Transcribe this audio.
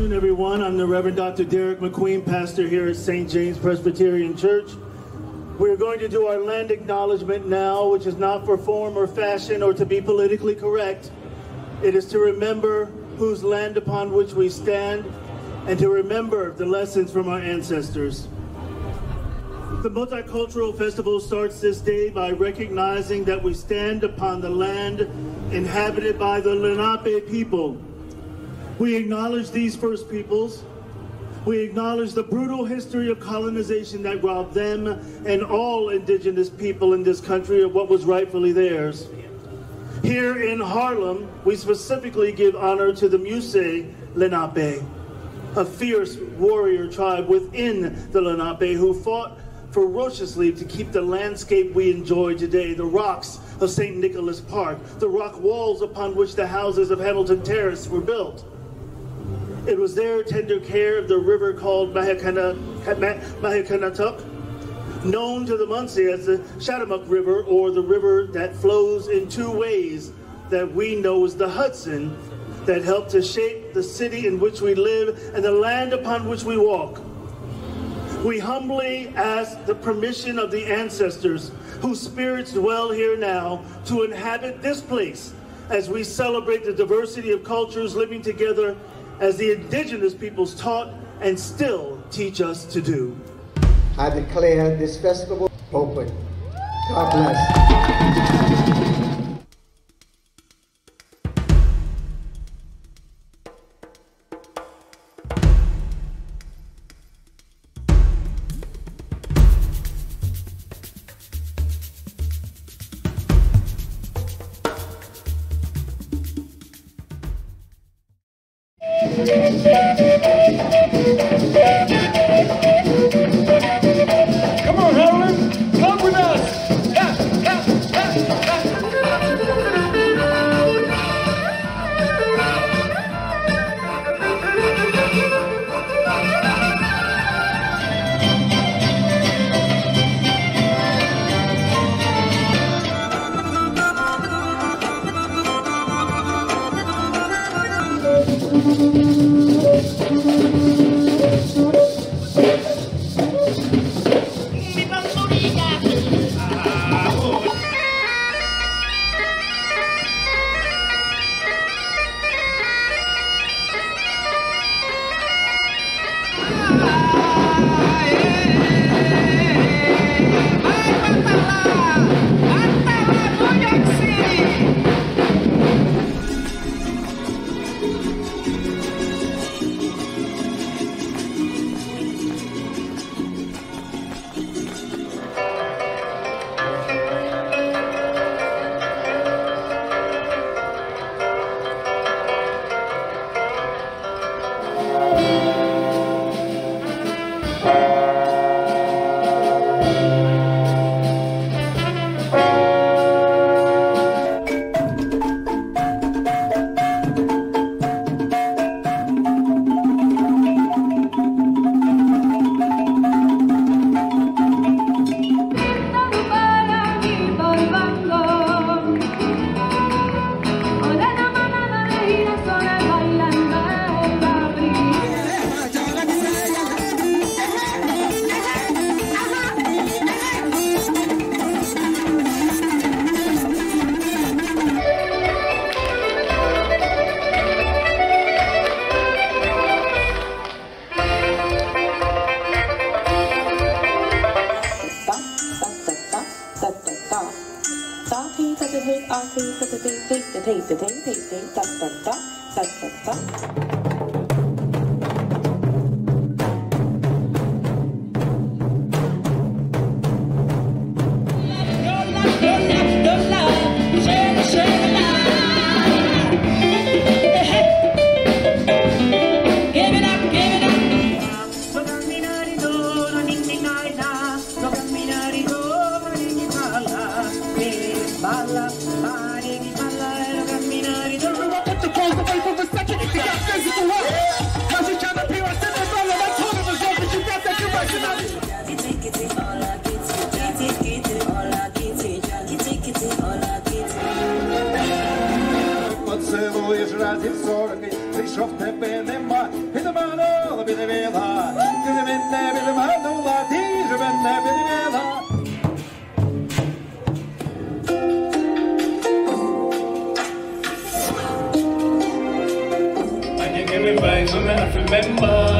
afternoon, everyone. I'm the Reverend Dr. Derek McQueen, pastor here at St. James Presbyterian Church. We're going to do our land acknowledgement now, which is not for form or fashion or to be politically correct. It is to remember whose land upon which we stand and to remember the lessons from our ancestors. The multicultural festival starts this day by recognizing that we stand upon the land inhabited by the Lenape people. We acknowledge these first peoples we acknowledge the brutal history of colonization that robbed them and all indigenous people in this country of what was rightfully theirs. Here in Harlem, we specifically give honor to the Munsee Lenape, a fierce warrior tribe within the Lenape who fought ferociously to keep the landscape we enjoy today, the rocks of St. Nicholas Park, the rock walls upon which the houses of Hamilton Terrace were built. It was their tender care of the river called Mahikanatuk, known to the Munsee as the Shattamuck River or the river that flows in two ways that we know as the Hudson that helped to shape the city in which we live and the land upon which we walk. We humbly ask the permission of the ancestors whose spirits dwell here now to inhabit this place as we celebrate the diversity of cultures living together as the indigenous peoples taught and still teach us to do. I declare this festival open. God bless. Música ting ting ting ting ting ting ting ting ting ting ting I can give me bags? On that remember